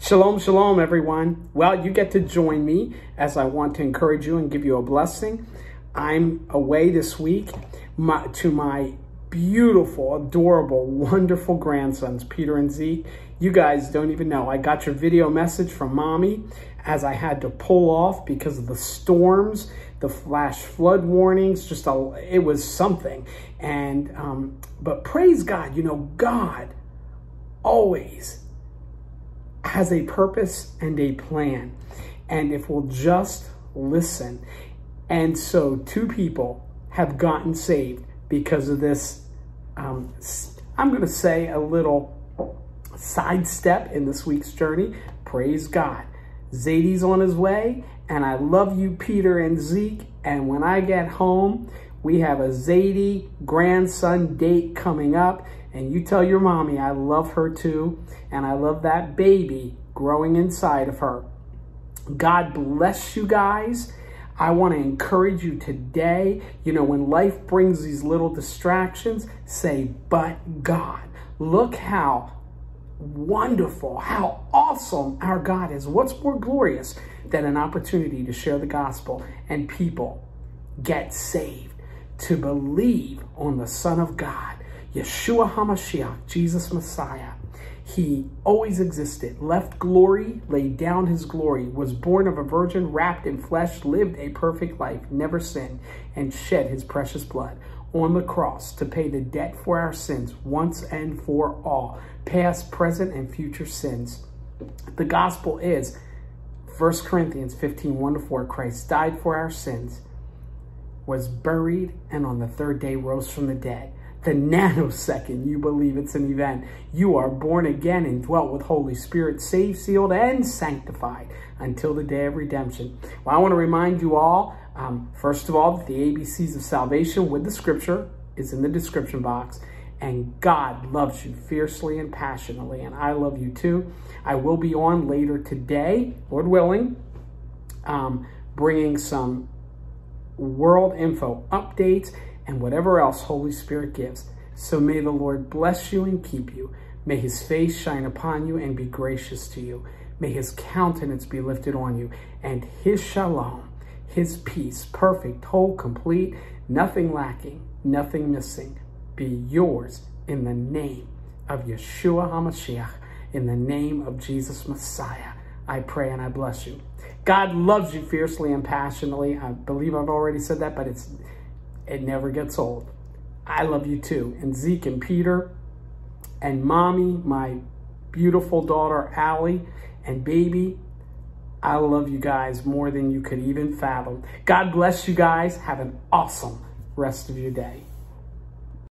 Shalom, shalom, everyone. Well, you get to join me as I want to encourage you and give you a blessing. I'm away this week my, to my beautiful, adorable, wonderful grandsons, Peter and Zeke. You guys don't even know. I got your video message from mommy as I had to pull off because of the storms, the flash flood warnings, just a, it was something. And, um, but praise God, you know, God always has a purpose and a plan. And if we'll just listen. And so two people have gotten saved because of this, um, I'm going to say a little sidestep in this week's journey. Praise God. Zadie's on his way, and I love you, Peter and Zeke. And when I get home, we have a Zadie grandson date coming up. And you tell your mommy I love her too. And I love that baby growing inside of her. God bless you guys. I want to encourage you today. You know, when life brings these little distractions, say, but God. Look how wonderful, how awesome our God is. What's more glorious than an opportunity to share the gospel and people get saved, to believe on the Son of God, Yeshua HaMashiach, Jesus Messiah. He always existed, left glory, laid down his glory, was born of a virgin, wrapped in flesh, lived a perfect life, never sinned, and shed his precious blood on the cross to pay the debt for our sins once and for all, past, present, and future sins. The gospel is 1 Corinthians 15, 1 to 4. Christ died for our sins, was buried, and on the third day rose from the dead the nanosecond you believe it's an event, you are born again and dwelt with Holy Spirit, saved, sealed, and sanctified until the day of redemption. Well, I want to remind you all, um, first of all, that the ABCs of salvation with the scripture is in the description box. And God loves you fiercely and passionately, and I love you too. I will be on later today, Lord willing, um, bringing some world info updates and whatever else Holy Spirit gives. So may the Lord bless you and keep you. May his face shine upon you and be gracious to you. May his countenance be lifted on you and his shalom, his peace, perfect, whole, complete, nothing lacking, nothing missing, be yours in the name of Yeshua HaMashiach, in the name of Jesus Messiah. I pray and I bless you. God loves you fiercely and passionately. I believe I've already said that, but it's it never gets old. I love you too. And Zeke and Peter and mommy, my beautiful daughter, Allie, and baby, I love you guys more than you could even fathom. God bless you guys. Have an awesome rest of your day.